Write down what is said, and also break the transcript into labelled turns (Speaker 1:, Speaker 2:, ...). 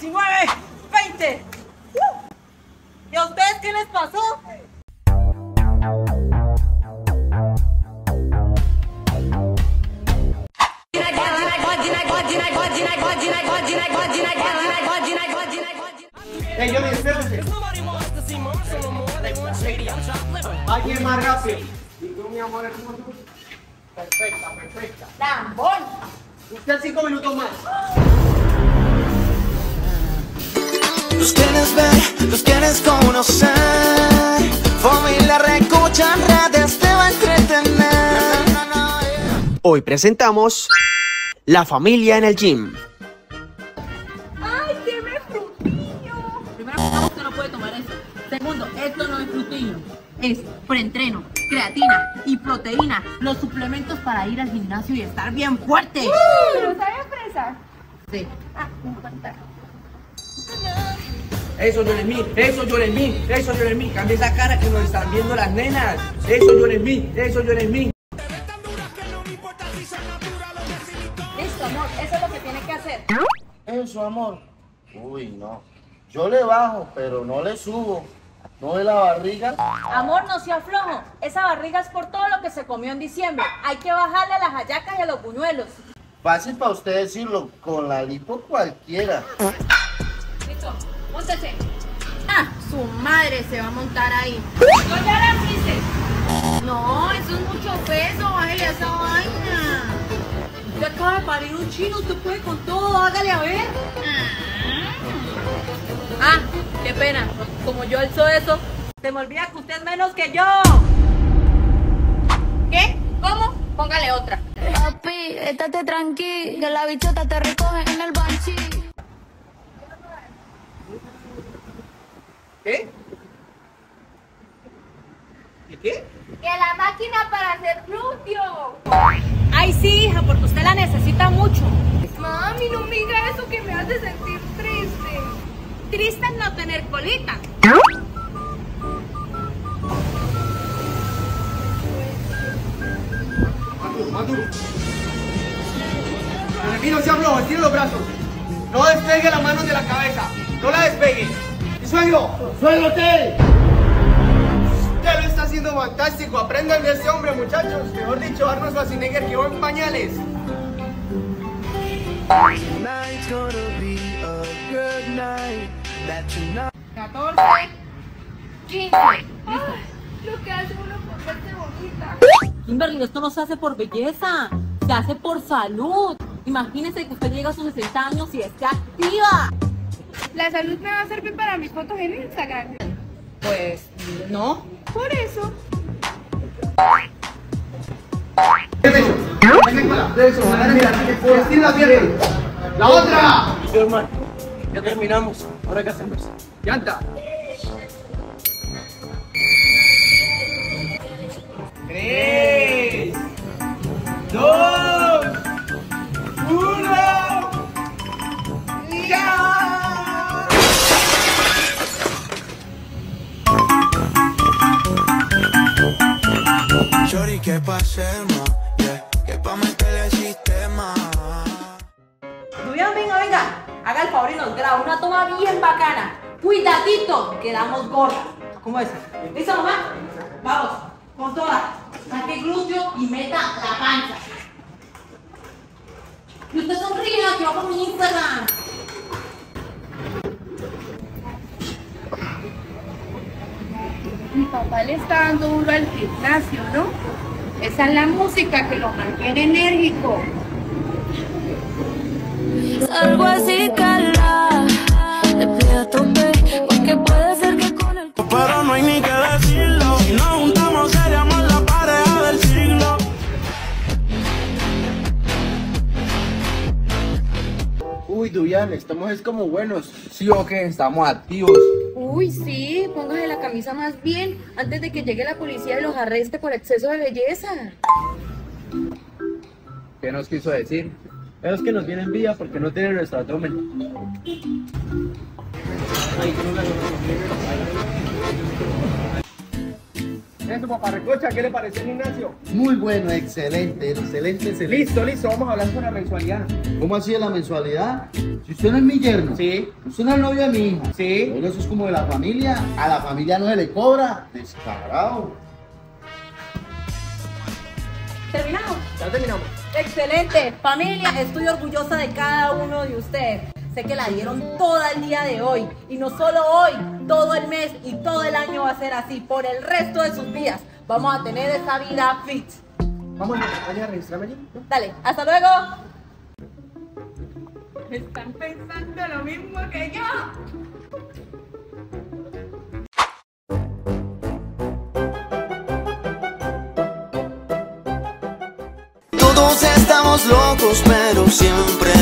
Speaker 1: 19, 20. ¡Uh! ¿Y a ustedes qué les pasó?
Speaker 2: Ey, Johnny, espérate. Alguien más rápido. Y tú, mi amor, hermoso. Perfecta, perfecta.
Speaker 1: ¡Lambón!
Speaker 2: Usted cinco minutos más.
Speaker 3: Los quieres ver, los quieres conocer. Familia Recocha redes te va a entretener.
Speaker 4: Hoy presentamos La familia en el gym.
Speaker 1: ¡Ay, qué me frutiño! Primero, usted no puede tomar eso. Segundo, esto no es frutiño. Es preentreno, creatina y proteína. Los suplementos para ir al gimnasio y estar bien fuerte.
Speaker 5: ¿Pero sabe fresa?
Speaker 1: Sí.
Speaker 5: Ah, un pantalón.
Speaker 2: Eso, Yolemí, eso, Yolemí, eso, Yolemí. Cambia esa cara que nos están viendo las nenas. Eso, Yolemí, eso, Yolemí.
Speaker 5: Listo, amor, eso es lo que tiene que hacer.
Speaker 6: Eso, amor. Uy, no. Yo le bajo, pero no le subo. ¿No ve la barriga?
Speaker 5: Amor, no sea flojo. Esa barriga es por todo lo que se comió en diciembre. Hay que bajarle a las hallacas y a los buñuelos.
Speaker 6: Fácil para usted decirlo, con la lipo cualquiera.
Speaker 5: Ah, su madre se va a montar ahí. Yo ya la hice. No, eso es mucho peso, bájale a esa vaina.
Speaker 1: Usted acaba de parir un chino, usted puede con todo, hágale a ver. Ah, qué pena. Como yo alzo eso, se me olvida que usted es menos que yo.
Speaker 5: ¿Qué? ¿Cómo? Póngale otra.
Speaker 7: Papi, estate tranqui, que la bichota te recoge en el banchi.
Speaker 2: ¿Qué? ¿Y qué?
Speaker 5: Que la máquina para hacer glúteo.
Speaker 1: Ay, sí, hija, porque usted la necesita mucho.
Speaker 5: Mami, no me diga eso que me hace sentir triste.
Speaker 1: Triste es no tener colita.
Speaker 2: Maduro, maduro. Yolemí, no sea flojo, estire los brazos. No despegue las manos de la cabeza. No la despegue. ¿Y suegro? ¡Suegrote! Usted lo está haciendo fantástico. Aprendan de este hombre, muchachos. Mejor dicho, Arnold Schwarzenegger quedó en pañales.
Speaker 3: Tonight's gonna be a good night. That you know.
Speaker 5: 14, 15. Lo que hace uno por verse bonita.
Speaker 1: Kimberly, esto no se hace por belleza, se hace por salud. Imagínese que usted llega a sus 60 años y esté activa.
Speaker 5: La salud me va a servir para mis fotos en Instagram.
Speaker 1: Pues, no.
Speaker 5: Por eso.
Speaker 2: La pierna. ¡La otra!
Speaker 6: Hermano. Ya terminamos. Ahora qué hacemos.
Speaker 2: ¡Llanta!
Speaker 3: Pa' hacer más. Yeah. Que pa' meterle sistema.
Speaker 1: Venga, venga. Haga el favor y nos graba una toma bien bacana. Cuidadito, quedamos gordas. ¿Cómo es? ¿Listo, mamá? Vamos, con toda. Saque glúteo y meta la panza. Y usted sonríe, que va por mi Instagram.
Speaker 5: Mi papá le está dando duro al gimnasio, ¿no? Esa es la música que lo mantiene enérgico.
Speaker 7: Salgo así.
Speaker 6: Uy, Duyan, estamos es como buenos.
Speaker 2: Sí o qué, estamos activos.
Speaker 5: Uy, sí, póngase la camisa más bien antes de que llegue la policía y los arreste por exceso de belleza.
Speaker 2: ¿Qué nos quiso decir? Es que nos viene envidia porque no tiene nuestro abdomen. Eso, papá Recocha, ¿qué le pareció el gimnasio?
Speaker 6: Muy bueno, excelente, excelente, excelente.
Speaker 2: Listo, listo, vamos a hablar sobre la mensualidad.
Speaker 6: ¿Cómo así de la mensualidad? Si usted no es mi yerno,
Speaker 2: Sí.
Speaker 6: usted no es el novio de mi hija,
Speaker 2: Sí.
Speaker 6: pero eso es como de la familia, a la familia no se le cobra, descarado.
Speaker 1: ¿Terminamos?
Speaker 2: Ya terminamos.
Speaker 1: Excelente. Familia, estoy orgullosa de cada uno de ustedes. Sé que la dieron todo el día de hoy. Y no solo hoy, todo el mes y todo el va a ser así. Por el resto de sus vidas. Vamos a tener esa vida fit.
Speaker 2: Vamos, vaya a registrarme allí. ¿no?
Speaker 1: Dale, hasta luego. Están pensando lo mismo que yo.
Speaker 3: Todos estamos locos, pero siempre